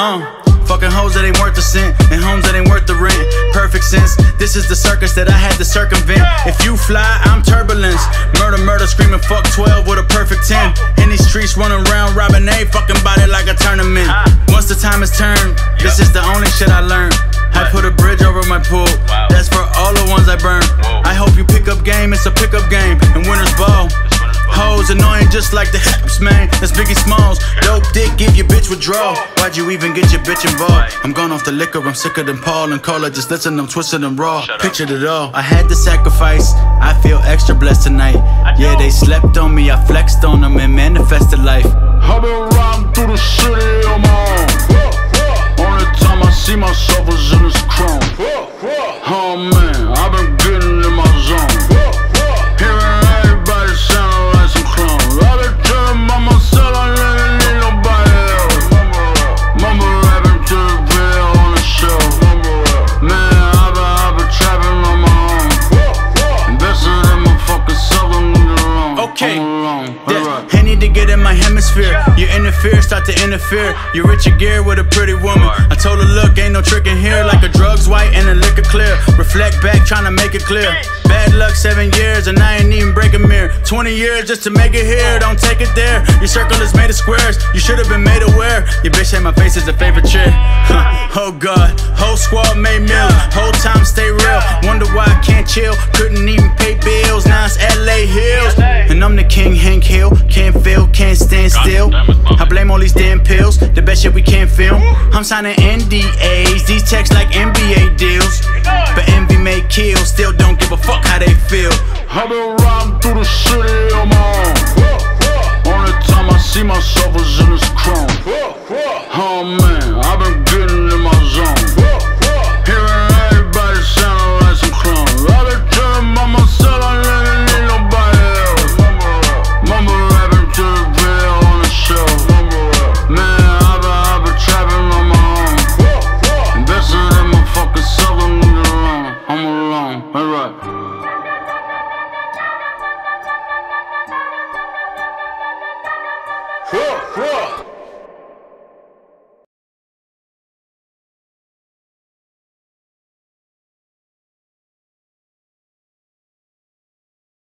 Uh, fucking hoes that ain't worth a cent, and homes that ain't worth the rent. Perfect sense. This is the circus that I had to circumvent. If you fly, I'm turbulence. Murder, murder, screaming fuck 12 with a perfect 10. In these streets, running around, robbing a fucking body like a tournament. Once the time is turned, this is the only shit I learned. I put a bridge over my Annoying just like the hips, man. That's Biggie Smalls. Dope dick, give your bitch withdrawal. Why'd you even get your bitch involved? I'm gone off the liquor, I'm sicker than Paul and Carla. Just listen, I'm twisted and raw. Pictured it all. I had to sacrifice. I feel extra blessed tonight. Yeah, they slept on me, I flexed Okay. I'm alone. Yeah, I need to get in my hemisphere. You interfere, start to interfere. You Richard Gere with a pretty woman. I told her, look, ain't no trick in here. Like a drug's white and a liquor clear. Reflect back, trying to make it clear. Bad luck, seven years, and I ain't even break a mirror. 20 years just to make it here. Don't take it there. Your circle is made of squares. You should have been made aware. Your bitch had my face as a favorite chair. Huh. Oh God, whole squad made meals. Whole time stay real. Wonder why I can't chill. Couldn't even pay bills. Stand still. I blame all these damn pills. The best shit we can't film. I'm signing NDAs. These texts like NBA deals. But envy may kill. Still don't give a fuck how they feel. I've been riding through the city on my own. Only time I see myself is